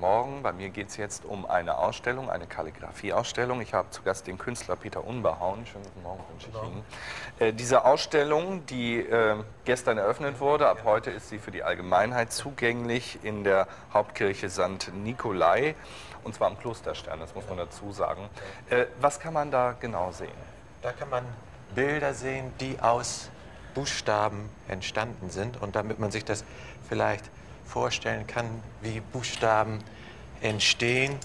Morgen. Bei mir geht es jetzt um eine Ausstellung, eine Kalligrafieausstellung. Ich habe zu Gast den Künstler Peter Unbehauen. Schönen guten Morgen wünsche ich Ihnen. Äh, diese Ausstellung, die äh, gestern eröffnet wurde, ab heute ist sie für die Allgemeinheit zugänglich in der Hauptkirche St. Nikolai und zwar am Klosterstern, das muss man dazu sagen. Äh, was kann man da genau sehen? Da kann man Bilder sehen, die aus Buchstaben entstanden sind und damit man sich das vielleicht vorstellen kann, wie Buchstaben entstehen,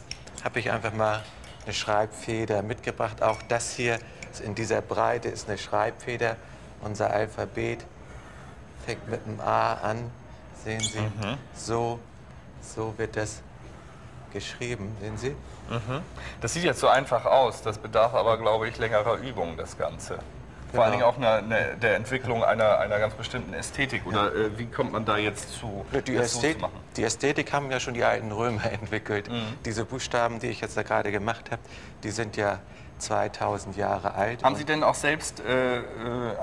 habe ich einfach mal eine Schreibfeder mitgebracht. Auch das hier in dieser Breite ist eine Schreibfeder. Unser Alphabet fängt mit einem A an. Sehen Sie, mhm. so, so wird das geschrieben. Sehen Sie? Mhm. Das sieht jetzt so einfach aus. Das bedarf aber, glaube ich, längerer Übung, das Ganze. Vor allen Dingen auch eine, eine, der Entwicklung einer, einer ganz bestimmten Ästhetik. Oder äh, wie kommt man da jetzt zu, die, Ästhet so zu machen? Die Ästhetik haben ja schon die alten Römer entwickelt. Mhm. Diese Buchstaben, die ich jetzt da gerade gemacht habe, die sind ja 2000 Jahre alt. Haben Sie denn auch selbst äh, äh,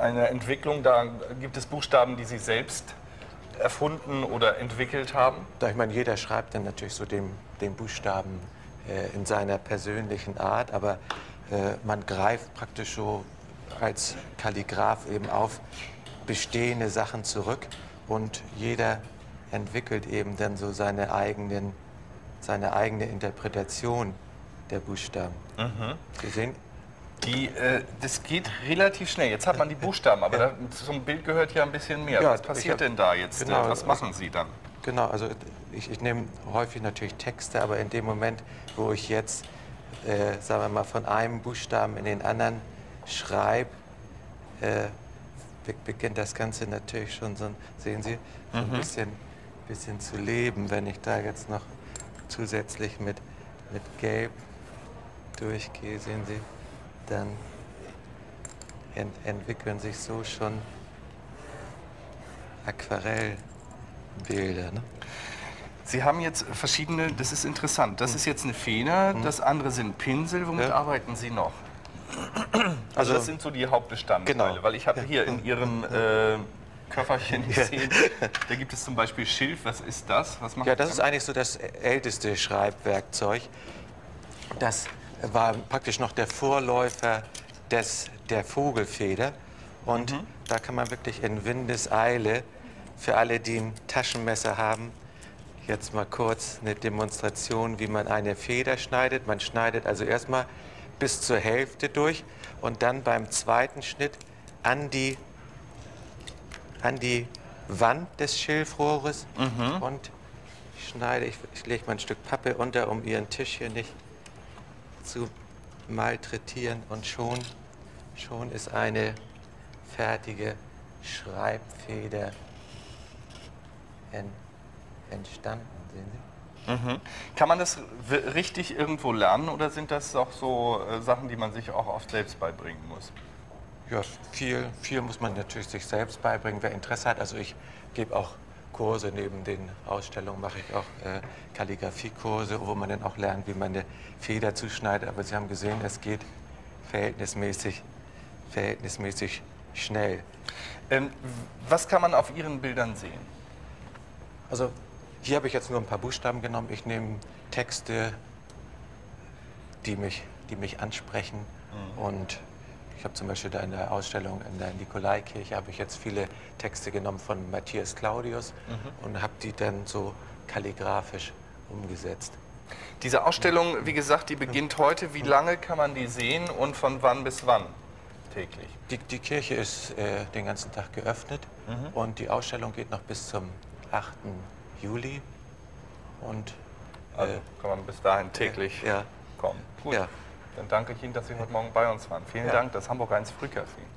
eine Entwicklung? Da gibt es Buchstaben, die Sie selbst erfunden oder entwickelt haben? Da ich meine, jeder schreibt dann natürlich so den, den Buchstaben äh, in seiner persönlichen Art, aber äh, man greift praktisch so als Kalligraph eben auf bestehende Sachen zurück und jeder entwickelt eben dann so seine, eigenen, seine eigene Interpretation der Buchstaben. Mhm. Sie sehen, die, äh, das geht relativ schnell. Jetzt hat man die Buchstaben, aber da, zum Bild gehört ja ein bisschen mehr. Ja, Was passiert hab, denn da jetzt? Genau, Was machen Sie dann? Genau, also ich, ich nehme häufig natürlich Texte, aber in dem Moment, wo ich jetzt, äh, sagen wir mal, von einem Buchstaben in den anderen schreibe, äh, beginnt das Ganze natürlich schon so, sehen Sie, so ein mhm. bisschen, bisschen zu leben. Wenn ich da jetzt noch zusätzlich mit, mit Gelb durchgehe, sehen Sie, dann ent entwickeln sich so schon Aquarellbilder. Ne? Sie haben jetzt verschiedene, das ist interessant, das hm. ist jetzt eine Feder, hm. das andere sind Pinsel. Womit ja. arbeiten Sie noch? Also, das sind so die Hauptbestandteile, genau. weil ich habe hier in Ihrem äh, Köfferchen gesehen, da gibt es zum Beispiel Schilf. Was ist das? Was macht ja, das, das ist eigentlich so das älteste Schreibwerkzeug. Das war praktisch noch der Vorläufer des, der Vogelfeder. Und mhm. da kann man wirklich in Windeseile, für alle, die ein Taschenmesser haben, jetzt mal kurz eine Demonstration, wie man eine Feder schneidet. Man schneidet also erstmal bis zur Hälfte durch und dann beim zweiten Schnitt an die, an die Wand des Schilfrohres mhm. und schneide, ich, ich lege mal ein Stück Pappe unter, um ihren Tisch hier nicht zu malträtieren und schon, schon ist eine fertige Schreibfeder entstanden, sehen Sie? Mhm. Kann man das richtig irgendwo lernen oder sind das auch so äh, Sachen, die man sich auch oft selbst beibringen muss? Ja, viel, viel muss man natürlich sich selbst beibringen, wer Interesse hat. Also ich gebe auch Kurse, neben den Ausstellungen mache ich auch äh, Kalligrafiekurse, wo man dann auch lernt, wie man eine Feder zuschneidet. Aber Sie haben gesehen, es geht verhältnismäßig, verhältnismäßig schnell. Ähm, was kann man auf Ihren Bildern sehen? Also hier habe ich jetzt nur ein paar Buchstaben genommen. Ich nehme Texte, die mich, die mich ansprechen. Mhm. Und ich habe zum Beispiel da in der Ausstellung in der Nikolaikirche habe ich jetzt viele Texte genommen von Matthias Claudius mhm. und habe die dann so kalligrafisch umgesetzt. Diese Ausstellung, wie gesagt, die beginnt heute. Wie lange kann man die sehen und von wann bis wann täglich? Die, die Kirche ist äh, den ganzen Tag geöffnet mhm. und die Ausstellung geht noch bis zum 8. Juli. Und, also äh, kann man bis dahin täglich ja. kommen. Gut. Ja. Dann danke ich Ihnen, dass Sie heute Morgen bei uns waren. Vielen. Dank, das Hamburg 1 Frühcafé.